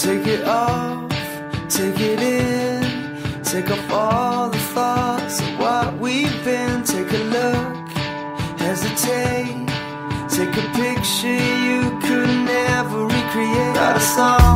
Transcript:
Take it off, take it in, take off all the thoughts of what we've been. Take a look, hesitate, take a picture you could never recreate. Write a song.